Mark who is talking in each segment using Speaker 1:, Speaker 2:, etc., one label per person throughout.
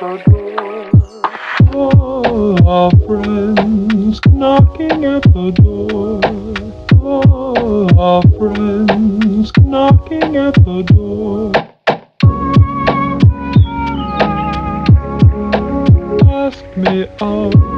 Speaker 1: Our friends knocking at the door. Our friends knocking at the door. Ask me out.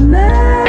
Speaker 2: Mama.